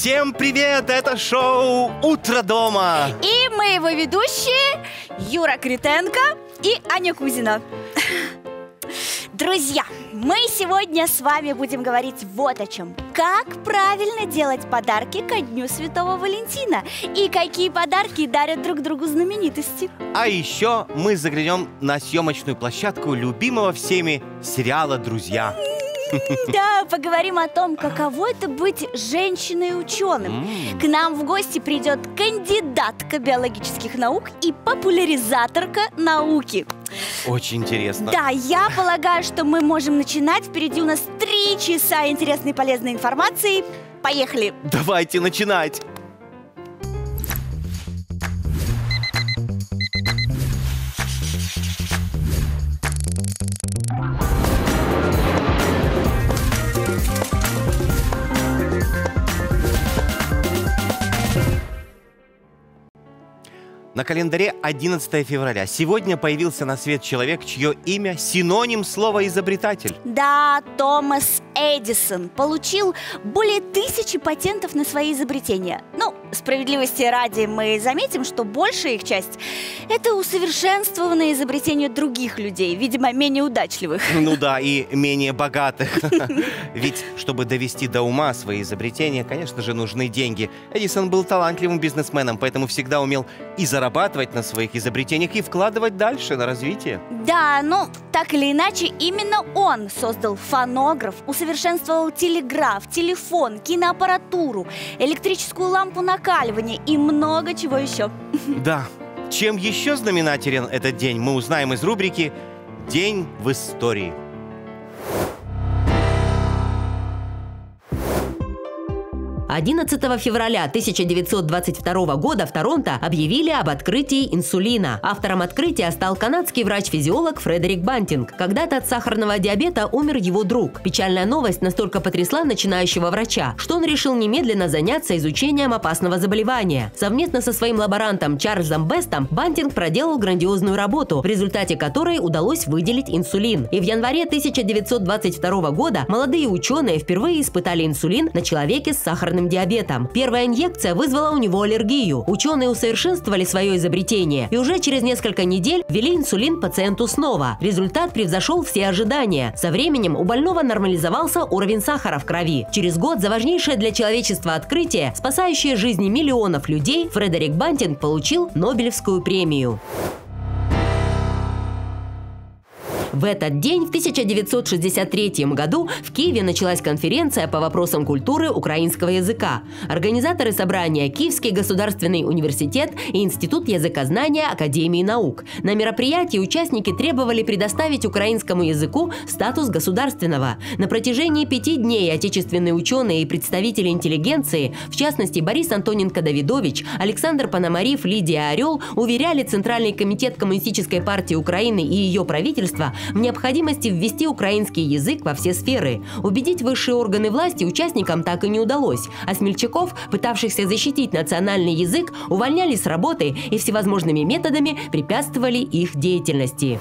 Всем привет! Это шоу «Утро дома». И мы его ведущие Юра Критенко и Аня Кузина. Друзья, мы сегодня с вами будем говорить вот о чем. Как правильно делать подарки ко Дню Святого Валентина и какие подарки дарят друг другу знаменитости. А еще мы заглянем на съемочную площадку любимого всеми сериала «Друзья». Да, поговорим о том, каково это быть женщиной-ученым. К нам в гости придет кандидатка биологических наук и популяризаторка науки. Очень интересно. Да, я полагаю, что мы можем начинать. Впереди у нас три часа интересной и полезной информации. Поехали! Давайте начинать! На календаре 11 февраля. Сегодня появился на свет человек, чье имя синоним слова «изобретатель». Да, Томас Эдисон получил более тысячи патентов на свои изобретения. Ну, справедливости ради мы заметим, что большая их часть – это усовершенствованные изобретения других людей, видимо, менее удачливых. Ну да, и менее богатых. Ведь, чтобы довести до ума свои изобретения, конечно же, нужны деньги. Эдисон был талантливым бизнесменом, поэтому всегда умел и зарабатывать на своих изобретениях, и вкладывать дальше на развитие. Да, ну, так или иначе, именно он создал фонограф, усовершенствовал телеграф, телефон, киноаппаратуру, электрическую лампу накаливания и много чего еще. Да. Чем еще знаменателен этот день, мы узнаем из рубрики «День в истории». 11 февраля 1922 года в Торонто объявили об открытии инсулина. Автором открытия стал канадский врач-физиолог Фредерик Бантинг. Когда-то от сахарного диабета умер его друг. Печальная новость настолько потрясла начинающего врача, что он решил немедленно заняться изучением опасного заболевания. Совместно со своим лаборантом Чарльзом Бестом Бантинг проделал грандиозную работу, в результате которой удалось выделить инсулин. И в январе 1922 года молодые ученые впервые испытали инсулин на человеке с сахарным диабетом. Первая инъекция вызвала у него аллергию. Ученые усовершенствовали свое изобретение и уже через несколько недель ввели инсулин пациенту снова. Результат превзошел все ожидания. Со временем у больного нормализовался уровень сахара в крови. Через год за важнейшее для человечества открытие, спасающее жизни миллионов людей, Фредерик Бантинг получил Нобелевскую премию. В этот день, в 1963 году, в Киеве началась конференция по вопросам культуры украинского языка. Организаторы собрания – Киевский государственный университет и Институт языкознания Академии наук. На мероприятии участники требовали предоставить украинскому языку статус государственного. На протяжении пяти дней отечественные ученые и представители интеллигенции, в частности Борис Антоненко-Давидович, Александр Пономарев, Лидия Орел, уверяли Центральный комитет Коммунистической партии Украины и ее правительство в необходимости ввести украинский язык во все сферы. Убедить высшие органы власти участникам так и не удалось, а смельчаков, пытавшихся защитить национальный язык, увольняли с работы и всевозможными методами препятствовали их деятельности.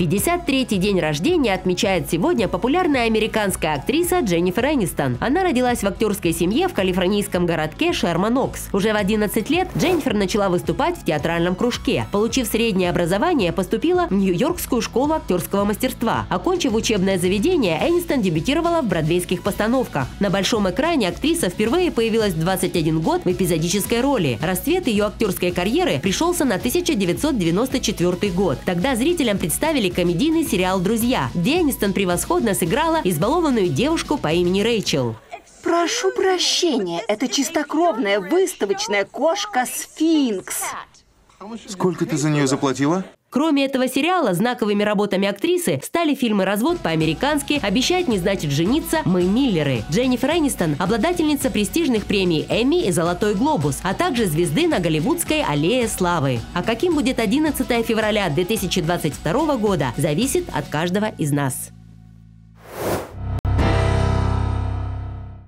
53-й день рождения отмечает сегодня популярная американская актриса Дженнифер Энистон. Она родилась в актерской семье в калифорнийском городке Шерман-Окс. Уже в 11 лет Дженнифер начала выступать в театральном кружке. Получив среднее образование, поступила в Нью-Йоркскую школу актерского мастерства. Окончив учебное заведение, Энистон дебютировала в бродвейских постановках. На большом экране актриса впервые появилась в 21 год в эпизодической роли. Расцвет ее актерской карьеры пришелся на 1994 год. Тогда зрителям представили комедийный сериал «Друзья», где Энистон превосходно сыграла избалованную девушку по имени Рэйчел. Прошу прощения, это чистокровная выставочная кошка Сфинкс. Сколько ты за нее заплатила? Кроме этого сериала, знаковыми работами актрисы стали фильмы «Развод по-американски», «Обещать не значит жениться», «Мы Миллеры». Дженнифер Энистон – обладательница престижных премий «Эмми» и «Золотой глобус», а также звезды на Голливудской аллее славы. А каким будет 11 февраля 2022 года, зависит от каждого из нас.